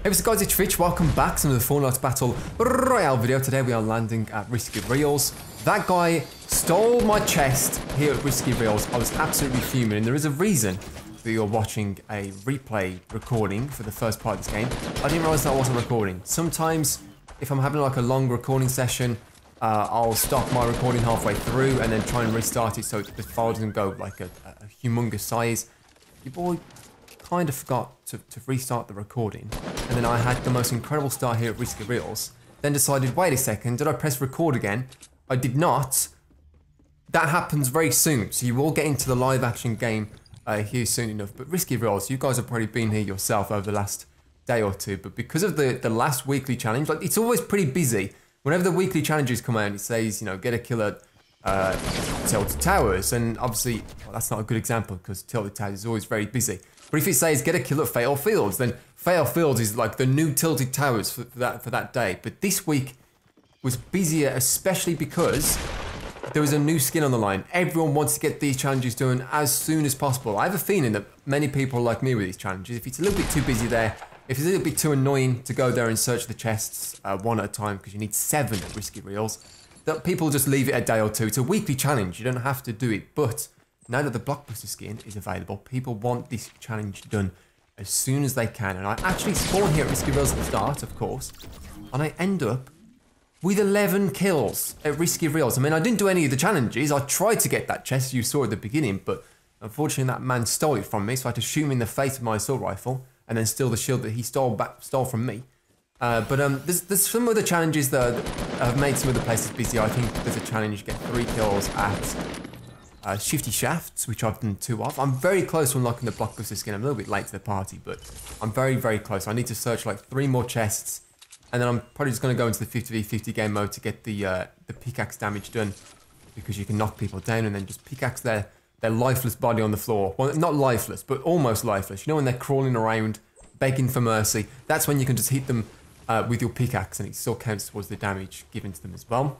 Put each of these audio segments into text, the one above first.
Hey what's up guys, it's Fitch, welcome back to the Fortnite Battle Royale video. Today we are landing at Risky Reels. That guy stole my chest here at Risky Reels. I was absolutely fuming and there is a reason that you're watching a replay recording for the first part of this game. I didn't realize that I wasn't recording. Sometimes if I'm having like a long recording session, uh, I'll stop my recording halfway through and then try and restart it so the file doesn't go like a, a humongous size. Your boy kind of forgot to, to restart the recording. And then I had the most incredible start here at Risky Reels. Then decided, wait a second, did I press record again? I did not. That happens very soon, so you will get into the live action game uh, here soon enough. But Risky Reels, you guys have probably been here yourself over the last day or two. But because of the, the last weekly challenge, like it's always pretty busy. Whenever the weekly challenges come out, it says, you know, get a killer uh, Tilted Towers. And obviously, well, that's not a good example because Tilted Towers is always very busy. But if it says get a kill at Fatal Fields, then Fatal Fields is like the new Tilted Towers for, that for that day. But this week was busier, especially because there was a new skin on the line. Everyone wants to get these challenges done as soon as possible. I have a feeling that many people like me with these challenges. If it's a little bit too busy there, if it's a little bit too annoying to go there and search the chests uh, one at a time because you need seven risky reels, that people just leave it a day or two. It's a weekly challenge. You don't have to do it, but now that the blockbuster skin is available, people want this challenge done as soon as they can. And I actually spawn here at Risky Reels at the start, of course, and I end up with 11 kills at Risky Reels. I mean, I didn't do any of the challenges. I tried to get that chest you saw at the beginning, but unfortunately that man stole it from me, so I had to shoot him in the face with my assault rifle and then steal the shield that he stole back, stole from me. Uh, but um, there's, there's some other challenges that have made some of the places busy. I think there's a challenge get three kills at uh, Shifty Shafts, which I've done two of. I'm very close to unlocking the Blockbuster skin. I'm a little bit late to the party, but I'm very, very close. I need to search like three more chests, and then I'm probably just going to go into the 50v50 game mode to get the uh, the pickaxe damage done, because you can knock people down and then just pickaxe their, their lifeless body on the floor. Well, not lifeless, but almost lifeless. You know when they're crawling around, begging for mercy? That's when you can just hit them uh, with your pickaxe, and it still counts towards the damage given to them as well.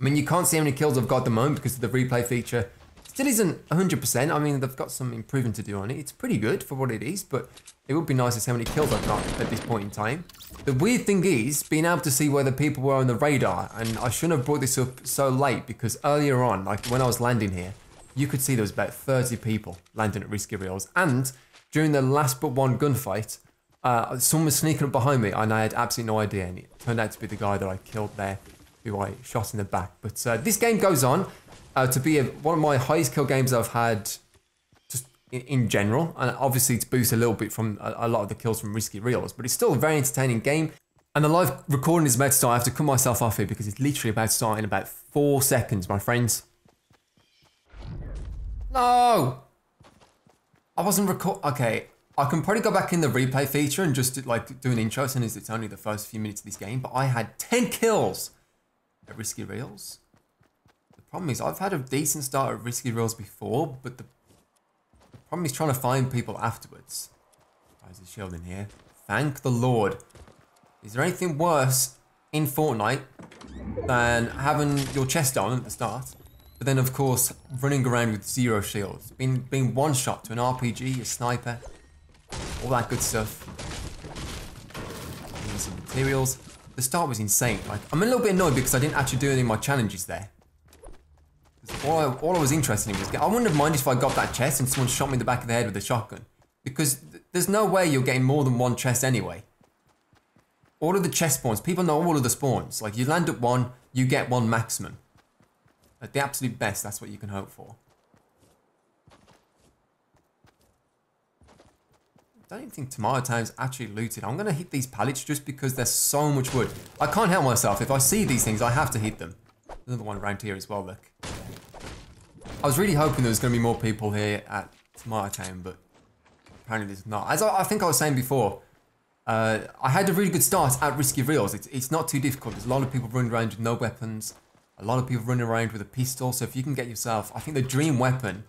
I mean, you can't see how many kills I've got at the moment because of the replay feature. Still isn't 100%. I mean, they've got some improvement to do on it. It's pretty good for what it is, but it would be nice to see how many kills I've got at this point in time. The weird thing is being able to see whether people were on the radar, and I shouldn't have brought this up so late because earlier on, like when I was landing here, you could see there was about 30 people landing at Risky Reels, and during the last but one gunfight, uh, someone was sneaking up behind me, and I had absolutely no idea, and it turned out to be the guy that I killed there who I shot in the back. But uh, this game goes on uh, to be a, one of my highest kill games I've had just in, in, general. And obviously to boost a little bit from a, a, lot of the kills from Risky Reels. But it's still a very entertaining game. And the live recording is about to start. I have to cut myself off here because it's literally about to start in about four seconds, my friends. No! I wasn't record. Okay, I can probably go back in the replay feature and just like do an intro since it's only the first few minutes of this game. But I had 10 kills at Risky Reels. The problem is I've had a decent start at Risky Reels before, but the, the problem is trying to find people afterwards. Why is a shield in here? Thank the Lord. Is there anything worse in Fortnite than having your chest on at the start, but then of course running around with zero shields, being, being one shot to an RPG, a sniper, all that good stuff. Some materials the start was insane. Like, I'm a little bit annoyed because I didn't actually do any of my challenges there. All I, all I was interested in was, I wouldn't have minded if I got that chest and someone shot me in the back of the head with a shotgun. Because th there's no way you're getting more than one chest anyway. All of the chest spawns, people know all of the spawns. Like, you land at one, you get one maximum. At the absolute best, that's what you can hope for. I don't think Tomato Town's actually looted. I'm going to hit these pallets just because there's so much wood. I can't help myself. If I see these things, I have to hit them. Another one around here as well, look. I was really hoping there was going to be more people here at Tomato Town, but apparently there's not. As I, I think I was saying before, uh, I had a really good start at Risky Reels. It's, it's not too difficult. There's a lot of people running around with no weapons. A lot of people running around with a pistol. So if you can get yourself, I think the dream weapon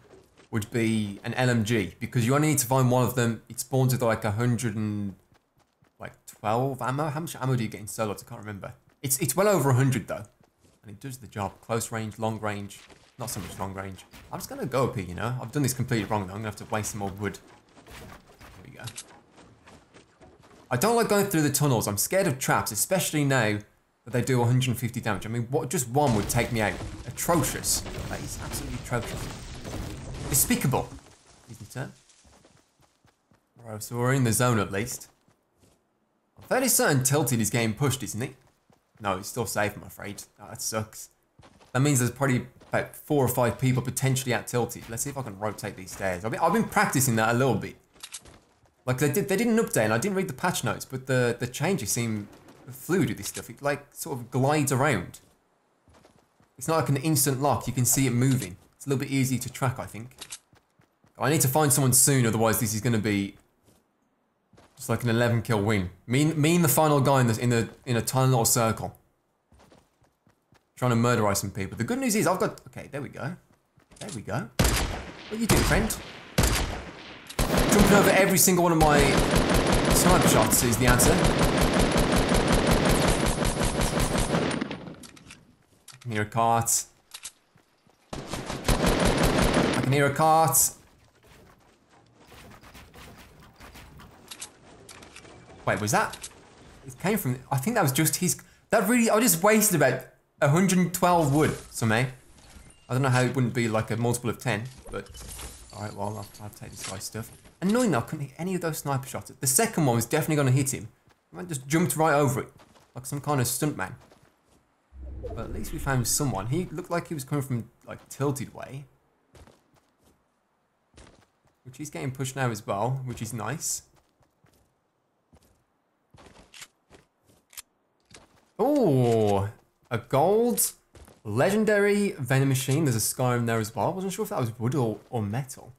would be an LMG because you only need to find one of them. It spawns with like a hundred and like twelve ammo. How much ammo do you get in solos? I can't remember. It's it's well over hundred though, and it does the job. Close range, long range, not so much long range. I'm just gonna go up here. You know, I've done this completely wrong. Though. I'm gonna have to waste some more wood. There we go. I don't like going through the tunnels. I'm scared of traps, especially now that they do 150 damage. I mean, what just one would take me out. Atrocious. That is absolutely atrocious. Despicable. The turn. Right, so we're in the zone at least. I'm fairly certain Tilted is getting pushed, isn't he? No, he's still safe, I'm afraid. Oh, that sucks. That means there's probably about four or five people potentially at Tilted. Let's see if I can rotate these stairs. I've been, I've been practicing that a little bit. Like they did, they didn't update, and I didn't read the patch notes, but the the changes seem fluid with this stuff. It like sort of glides around. It's not like an instant lock. You can see it moving. It's a little bit easy to track, I think. I need to find someone soon, otherwise this is going to be just like an 11 kill win. Me, me and the final guy in the in the in a tiny little circle, trying to murderize some people. The good news is I've got. Okay, there we go. There we go. What are you doing, friend? Jumping over every single one of my sniper shots is the answer. Can a cart. Can a cart. Wait, was that? It came from. I think that was just his. That really. I just wasted about 112 wood, so somehow. Eh? I don't know how it wouldn't be like a multiple of 10, but. Alright, well, I'll, I'll take this guy's stuff. Annoying I couldn't hit any of those sniper shots. The second one was definitely going to hit him. I just jumped right over it, like some kind of stuntman. But at least we found someone. He looked like he was coming from, like, tilted way. Which he's getting pushed now as well, which is nice. Oh, a gold legendary vending machine. There's a Skyrim there as well. I wasn't sure if that was wood or, or metal.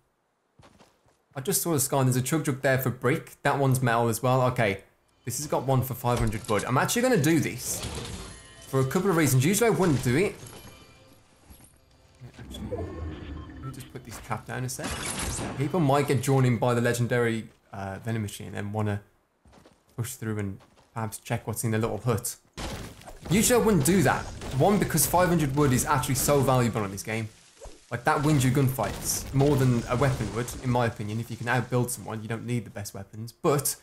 I just saw the sky and there's a chug jug there for brick. That one's metal as well. Okay, this has got one for 500 wood. I'm actually going to do this for a couple of reasons. Usually I wouldn't do it. Just put this trap down a sec. People might get drawn in by the legendary uh, vending machine and want to push through and perhaps check what's in the little hut. Usually I wouldn't do that. One, because 500 wood is actually so valuable in this game. Like, that wins you gunfights more than a weapon would, in my opinion. If you can outbuild someone, you don't need the best weapons. But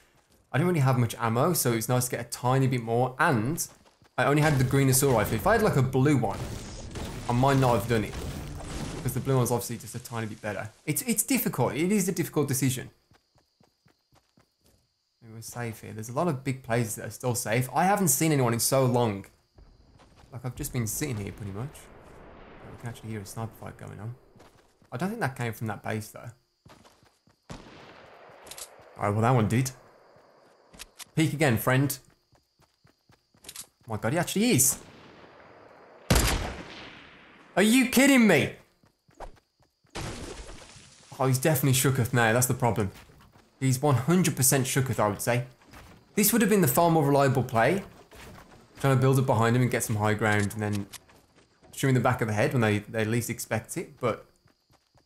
I didn't really have much ammo, so it's nice to get a tiny bit more. And I only had the green assault rifle. If I had like a blue one, I might not have done it. Because the blue one's obviously just a tiny bit better. It's, it's difficult. It is a difficult decision. We're safe here. There's a lot of big places that are still safe. I haven't seen anyone in so long. Like, I've just been sitting here pretty much We can actually hear a sniper fight going on. I don't think that came from that base though. Alright, well that one did. Peek again, friend. Oh my god, he actually is. Are you kidding me? Oh, he's definitely shooketh now, that's the problem. He's 100% shooketh, I would say. This would have been the far more reliable play. Trying to build it behind him and get some high ground and then shoot in the back of the head when they, they least expect it, but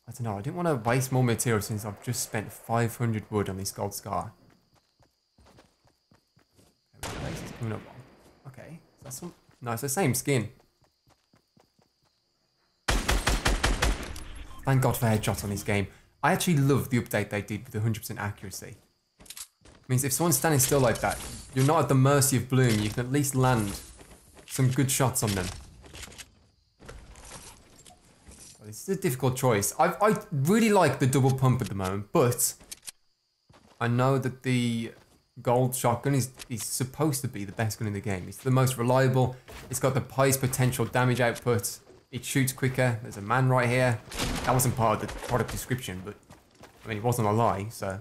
I don't know, I didn't want to waste more material since I've just spent 500 wood on this gold scar. Okay, that's some, no, it's the same skin. Thank God for headshots on this game. I actually love the update they did with 100% accuracy. It means if someone's standing still like that, you're not at the mercy of Bloom, you can at least land some good shots on them. This is a difficult choice. I, I really like the double pump at the moment, but I know that the gold shotgun is, is supposed to be the best gun in the game. It's the most reliable. It's got the highest potential damage output. It shoots quicker. There's a man right here. That wasn't part of the product description, but I mean, it wasn't a lie, so.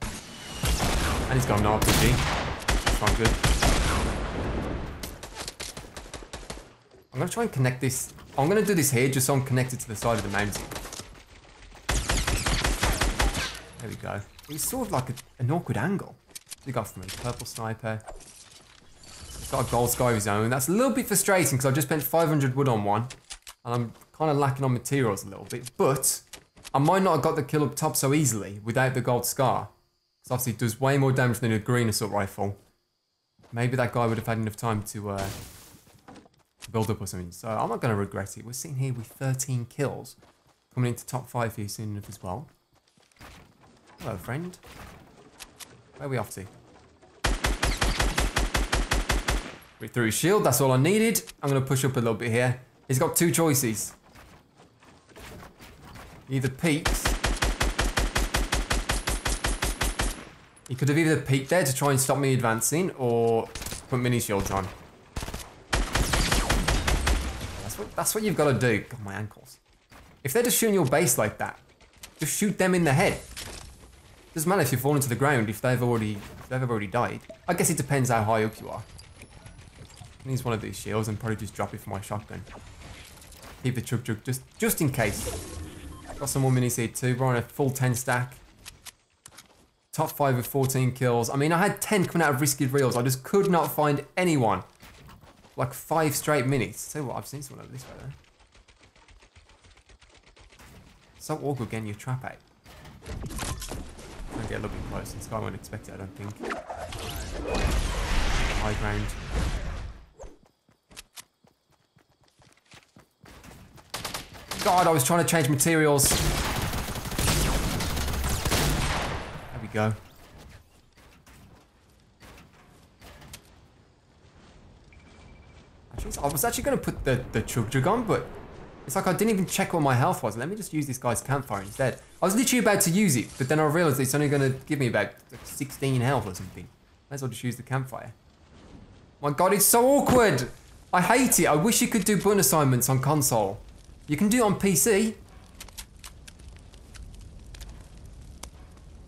And he's got an RPG. That's not good. I'm gonna try and connect this I'm to do this here just so I'm connected to the side of the mountain. There we go. It's sort of like a, an awkward angle. We got from a purple sniper. He's got a gold scar of his own. That's a little bit frustrating because I just spent 500 wood on one. And I'm kind of lacking on materials a little bit. But I might not have got the kill up top so easily without the gold scar. Because obviously it does way more damage than a green assault rifle. Maybe that guy would have had enough time to uh, build up or something. So I'm not going to regret it. We're sitting here with 13 kills. Coming into top 5 here soon enough as well. Hello, friend. Where are we off to? Right through his shield, that's all I needed. I'm going to push up a little bit here. He's got two choices. He either peeks. He could have either peeked there to try and stop me advancing or put mini shields on. That's what, that's what you've got to do. God, my ankles. If they're just shooting your base like that, just shoot them in the head. Doesn't matter if you fall into the ground if they've already if they've already died. I guess it depends how high up you are. I use one of these shields and probably just drop it for my shotgun. Keep the chug jug just just in case. Got some more minis here too. We're on a full 10 stack. Top 5 with 14 kills. I mean, I had 10 coming out of Risky Reels. I just could not find anyone. Like 5 straight minis. You what, I've seen someone over this way though. So awkward getting your trap eh? out. Trying get a little bit close. This guy won't expect it, I don't think. High ground. God, I was trying to change materials. There we go. Actually, I was actually going to put the, the chug jug on, but it's like I didn't even check what my health was. Let me just use this guy's campfire instead. I was literally about to use it, but then I realized it's only going to give me about 16 health or something. Might as well just use the campfire. My god, it's so awkward! I hate it. I wish you could do button assignments on console. You can do it on PC.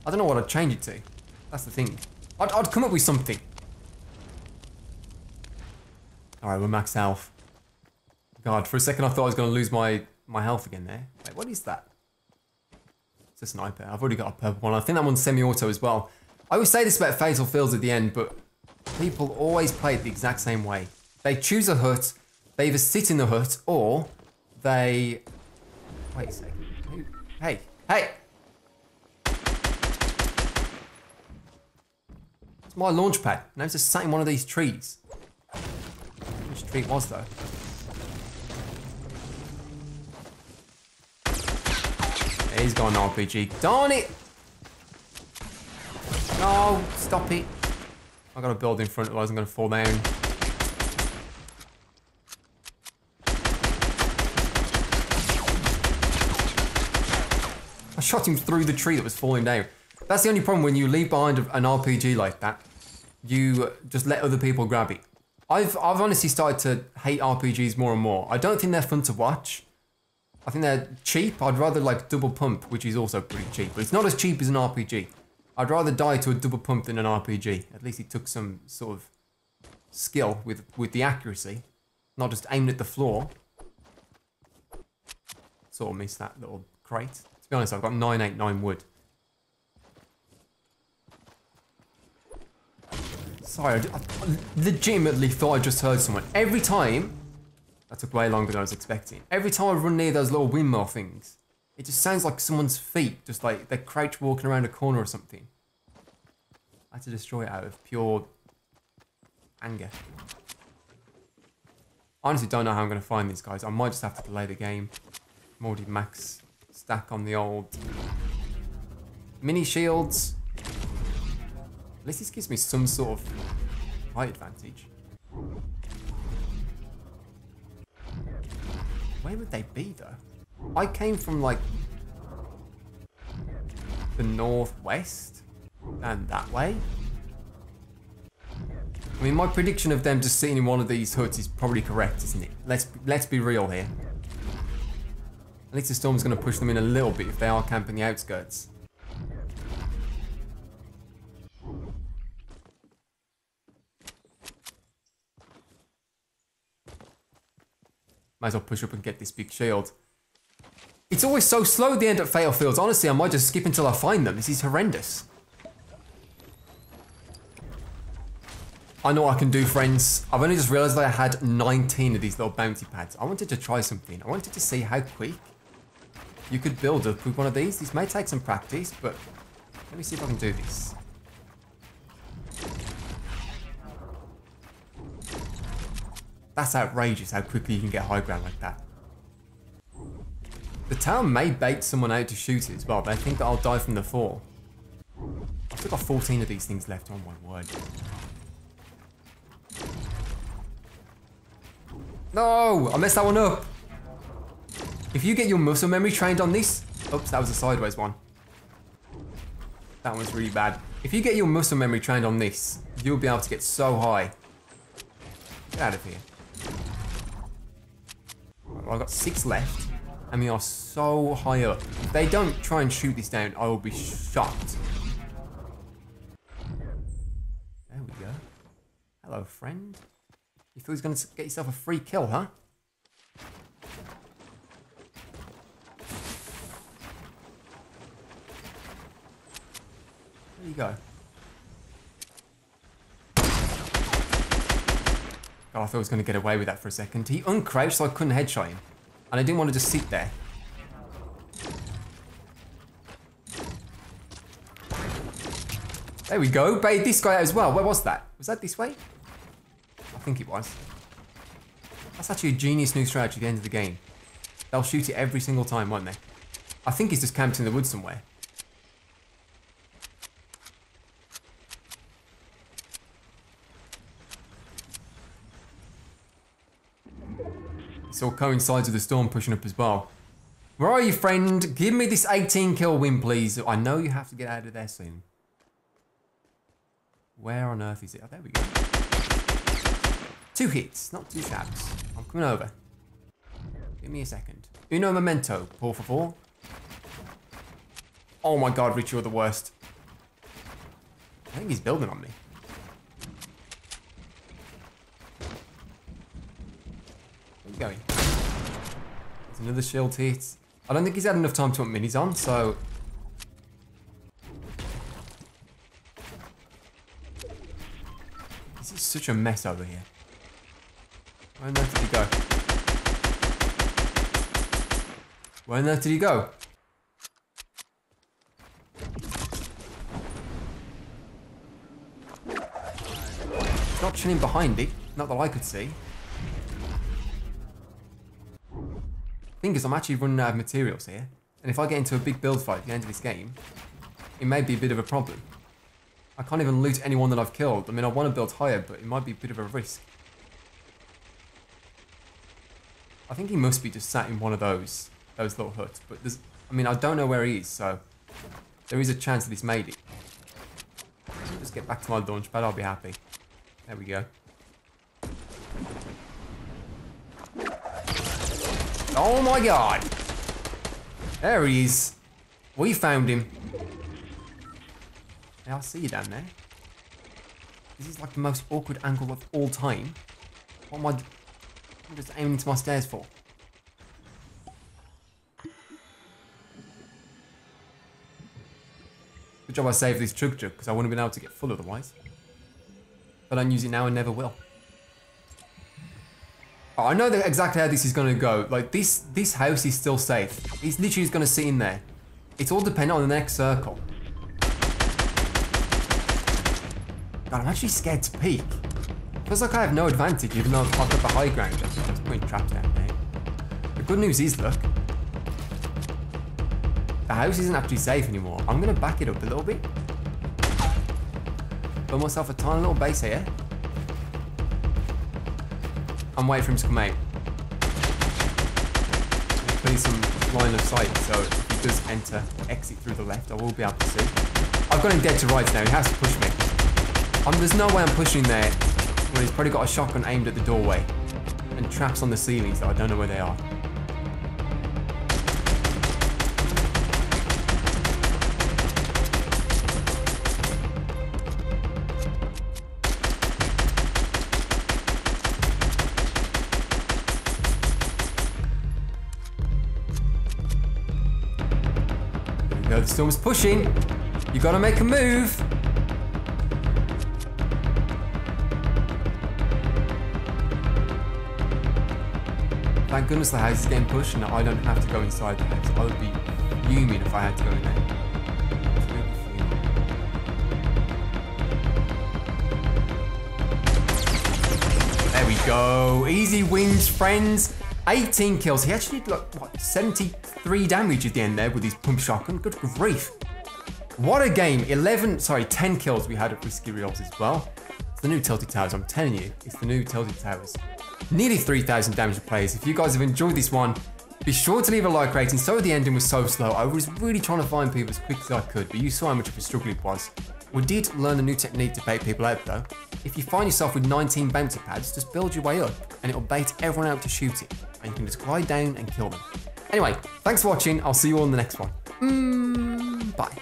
I don't know what I'd change it to. That's the thing. I'd, I'd come up with something. Alright, we're max health. God, for a second I thought I was going to lose my, my health again there. Wait, what is that? It's a sniper. I've already got a purple one. I think that one's semi-auto as well. I always say this about Fatal Fields at the end, but people always play it the exact same way. They choose a hut, they either sit in the hut, or they... Wait a second. Hey, hey! It's my launch pad. Now it's just sat in one of these trees. Which tree was though? He's got an RPG. Darn it! No, stop it. I got a build in front, otherwise I'm gonna fall down. I shot him through the tree that was falling down. That's the only problem when you leave behind an RPG like that. You just let other people grab it. I've, I've honestly started to hate RPGs more and more. I don't think they're fun to watch. I think they're cheap. I'd rather like double pump, which is also pretty cheap, but it's not as cheap as an RPG. I'd rather die to a double pump than an RPG. At least it took some sort of skill with, with the accuracy, not just aimed at the floor. Sort of missed that little crate. Be honest, I've got 989 wood. Sorry, I, I legitimately thought I just heard someone. Every time that took way longer than I was expecting. Every time I run near those little windmill things, it just sounds like someone's feet, just like they're crouch walking around a corner or something. I had to destroy it out of pure anger. Honestly don't know how I'm going to find these guys. I might just have to delay the game. I'm already max stack on the old mini shields. At least this gives me some sort of height advantage. Where would they be though? I came from like the northwest and that way. I mean, my prediction of them just sitting in one of these huts is probably correct, isn't it? Let's let's be real here. At least the storm's going to push them in a little bit if they are camping the outskirts. Might as well push up and get this big shield. It's always so slow the end at Fatal Fields. Honestly, I might just skip until I find them. This is horrendous. I know what I can do, friends. I've only just realised that I had 19 of these little bounty pads. I wanted to try something. I wanted to see how quick you could build up with one of these. This may take some practice, but let me see if I can do this. That's outrageous how quickly you can get high ground like that. The town may bait someone out to shoot it as well, but I think that I'll die from the fall. I've still got 14 of these things left, oh my word. No, I messed that one up. If you get your muscle memory trained on this, oops, that was a sideways one. That one's really bad. If you get your muscle memory trained on this, you'll be able to get so high. Get out of here. Well, I've got six left, and we are so high up. If they don't try and shoot this down, I will be shocked. There we go. Hello, friend. You thought he was going to get yourself a free kill, huh? You go. God, I thought I was going to get away with that for a second. He uncrouched so I couldn't headshot him. And I didn't want to just sit there. There we go. Bait this guy out as well. Where was that? Was that this way? I think it was. That's actually a genius new strategy at the end of the game. They'll shoot it every single time, won't they? I think he's just camped in the woods somewhere. This all coincides with the storm pushing up as well. Where are you, friend? Give me this 18 kill win, please. I know you have to get out of there soon. Where on earth is it? Oh, there we go. Two hits, not two shabs. I'm coming over. Give me a second. Uno memento, por favor. Oh my god, Rich, you're the worst. I think he's building on me. Where are you going? Another shield hit. I don't think he's had enough time to put minis on, so... This is such a mess over here. Where on earth did he go? Where on earth did he go? Not chilling behind it, not that I could see. Thing is, I'm actually running out of materials here. And if I get into a big build fight at the end of this game, it may be a bit of a problem. I can't even loot anyone that I've killed. I mean, I want to build higher, but it might be a bit of a risk. I think he must be just sat in one of those, those little huts. But there's, I mean, I don't know where he is, so there is a chance that he's made it. Just get back to my launch pad, I'll be happy. There we go. Oh my god! There he is. We found him. Hey, I'll see you down there. This is like the most awkward angle of all time. What am I, I'm just aiming to my stairs for? Good job I saved this chug jug because I wouldn't have been able to get full otherwise. But I don't use it now, and never will. Oh, I know exactly how this is going to go. Like, this this house is still safe. He's literally just going to sit in there. It's all dependent on the next circle. God, I'm actually scared to peek. Feels like I have no advantage even though I've up a high ground. Just putting traps down there. The good news is, look. The house isn't actually safe anymore. I'm going to back it up a little bit. Build myself a tiny little base here. I'm waiting for him to come out. Putting some line of sight, so if he does enter, exit through the left, I will be able to see. I've got him dead to rights now, he has to push me. Um, there's no way I'm pushing there when he's probably got a shotgun aimed at the doorway. And traps on the ceilings that I don't know where they are. The storm's pushing. You gotta make a move. Thank goodness the house is getting pushed and I don't have to go inside the house. I would be fuming if I had to go in there. There we go. Easy wins, friends. 18 kills. He actually did like, what, 73 damage at the end there with his pump shotgun. Good grief. What a game. 11, sorry, 10 kills we had at Risky Reels as well. It's the new Tilted Towers. I'm telling you, it's the new Tilted Towers. nearly 3,000 damage to players. If you guys have enjoyed this one, be sure to leave a like rating. Sorry the ending was so slow. I was really trying to find people as quick as I could, but you saw how much of a struggle it was. We did learn a new technique to bait people out though. If you find yourself with 19 bounty pads, just build your way up and it'll bait everyone out to shoot it. And you can just glide down and kill them. Anyway, thanks for watching. I'll see you all in the next one. Mm, bye.